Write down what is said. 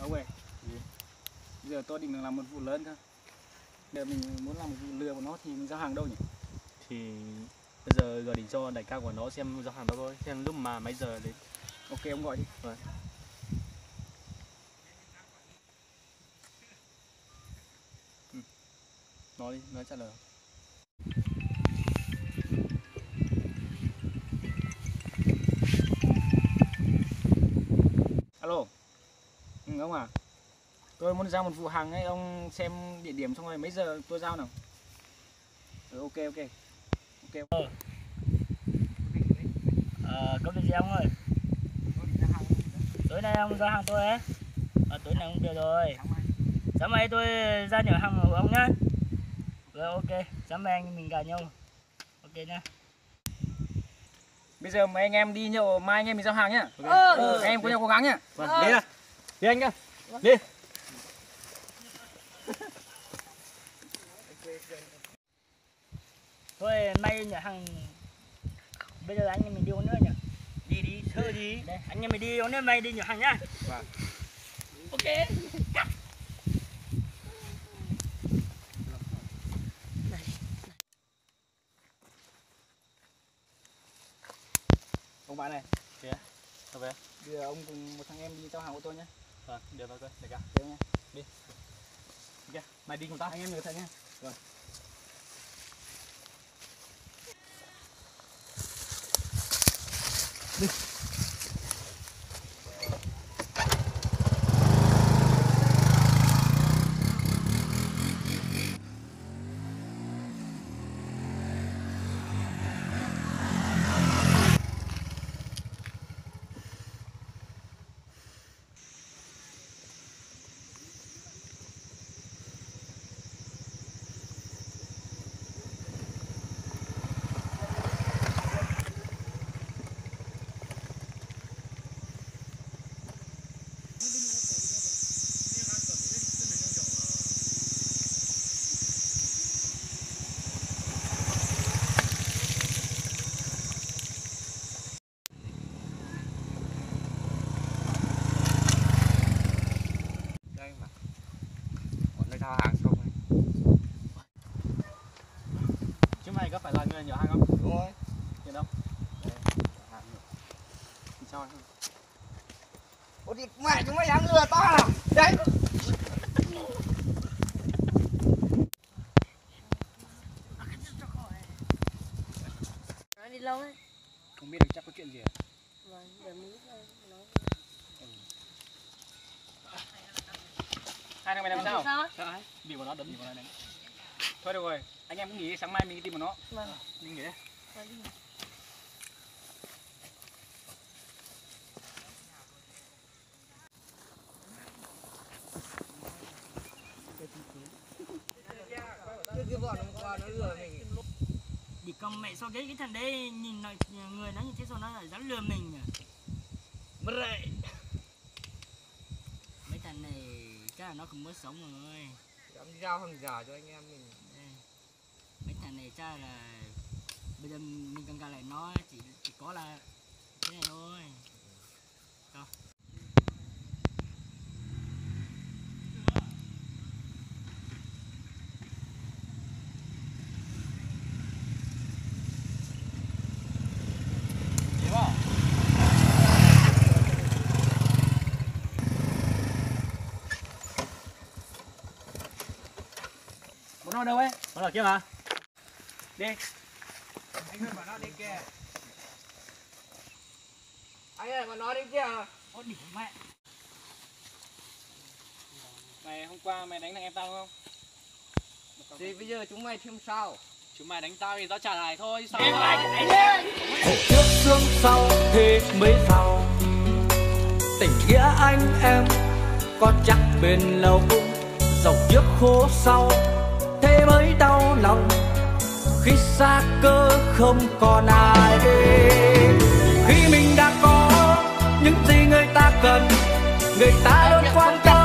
ông ơi bây giờ tôi định làm một vụ lớn cơ giờ mình muốn làm một vụ lừa của nó thì mình giao hàng đâu nhỉ? Thì bây giờ gọi điện cho đại ca của nó xem giao hàng đâu thôi. Xem lúc mà mấy giờ đến ok ông gọi đi. Vâng. nói đi nói trả lời. Alo ừ, ông à tôi muốn giao một vụ hàng ấy ông xem địa điểm xong rồi mấy giờ tôi giao nào ừ, ok ok ok Ờ, có việc gì ông ơi? Tối nay ông giao hàng tôi ấy. Ờ, tối nay không được rồi. Sáng mai tôi ra nhận hàng của ông nhá. Rồi ok, sáng mai anh mình gặp nhau. Ok nhá. bây giờ mấy anh em đi nhậu mai anh em mình giao hàng nhá Ờ. ừ, em có nhau cố gắng nhá vâng đi nào đi anh nhá đi Thôi may nhận hàng Bây giờ anh em mình đi uống nữa nhỉ? Đi đi, sợ gì? Đây, anh em mình đi uống nữa may đi nhận hàng nhá. Vâng. Ok. ông bạn này sao về bây giờ ông cùng một thằng em đi giao hàng của tôi nhé vâng được rồi đại ca được nhá ok mày đi cùng tao. Anh em được thật nhá đây mà bọn nó giao hàng xong rồi mày có phải là người nhỏ hàng không? Đúng rồi. Tiền đâu? Hàng thì sao anh. Ủa thì mẹ chúng mày đang lừa tao à đấy Nó đi lâu ấy. không biết được chắc có chuyện gì à? Vâng, để mình nói. hai thằng mày làm sao? Sao? sao ấy? Bị của nó đấm bị của nó đánh thôi được rồi anh em cũng nghỉ sáng mai mình đi tìm một nó Vâng. mình nghỉ đấy mình Thì con mẹ sao cái cái thằng đấy nhìn nó, người nó như thế sao nó lại dám lừa mình nhỉ? mất rệ Mấy thằng này chắc là nó không muốn sống rồi. dám giao hàng giả cho anh em mình này chắc là bây giờ mình cần gặp lại nó, chỉ chỉ có là thế này thôi. Đó. nó đâu ấy nó là kia mà đi. Anh ơi mà nó đi kia. Anh ơi mà nó đi kia Ô đỉ mẹ. mày hôm qua mày đánh thằng em tao đúng không? Thì bây giờ chúng mày thêm sao? Chúng mày đánh tao thì tao trả lại thôi sao trước xương sau thế mới sau. Tình nghĩa anh em có chắc bền lâu. Dòng trước khô sau thế mới đau lòng khi xa cơ không còn ai khi mình đã có những gì người ta cần, người ta luôn quan tâm.